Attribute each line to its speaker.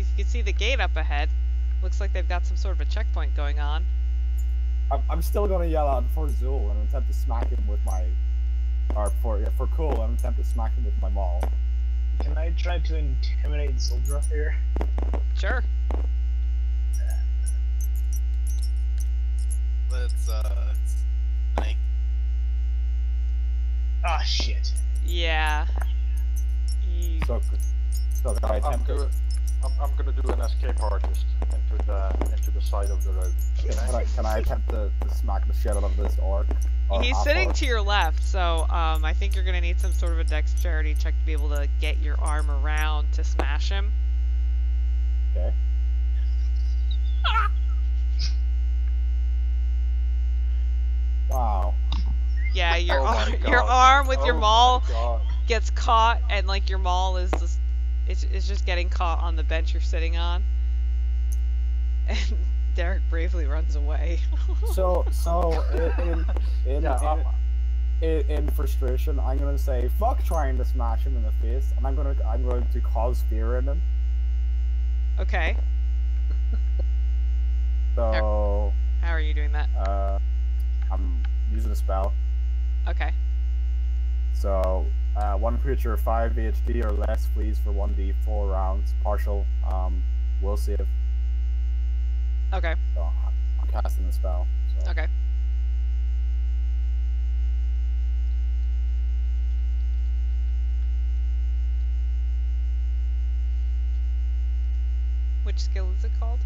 Speaker 1: least you can see the gate up ahead. Looks like they've got some sort of a checkpoint going on.
Speaker 2: I'm, I'm still gonna yell out for Zul and attempt to smack him with my, or for yeah, for cool and attempt to smack him with my maul.
Speaker 3: Can I try to intimidate Zuldra here?
Speaker 1: Sure.
Speaker 4: Let's uh, like
Speaker 3: Ah, shit.
Speaker 1: Yeah. You-
Speaker 2: So, so I attempt to,
Speaker 5: gonna, I'm, I'm gonna do an escape artist into the into the side of the road.
Speaker 2: can, can I can I attempt to, to smack the shit out of this orc? Or
Speaker 1: He's sitting
Speaker 2: orc?
Speaker 1: to your left, so um, I think you're gonna need some sort of a dexterity check to be able to get your arm around to smash him.
Speaker 2: Okay. Wow.
Speaker 1: Yeah, your
Speaker 5: Oh my
Speaker 1: ar- your arm with your
Speaker 5: Oh my
Speaker 1: maul gets caught, and like your maul is just it's, it's just getting caught on the bench you're sitting on. And Derek bravely runs away.
Speaker 2: So so in in in,
Speaker 5: Yeah, uh,
Speaker 2: in, in, in frustration, I'm gonna say fuck trying to smash him in the face, and I'm gonna I'm going to cause fear in him.
Speaker 1: okay,
Speaker 2: So
Speaker 1: how are you doing that?
Speaker 2: uh, I'm using a spell.
Speaker 1: Okay,
Speaker 2: So uh, one creature of five HD or less flees for one D4 rounds. Partial um will save.
Speaker 1: okay,
Speaker 2: So I'm, I'm casting the spell. So.
Speaker 1: okay. Which skill is it called?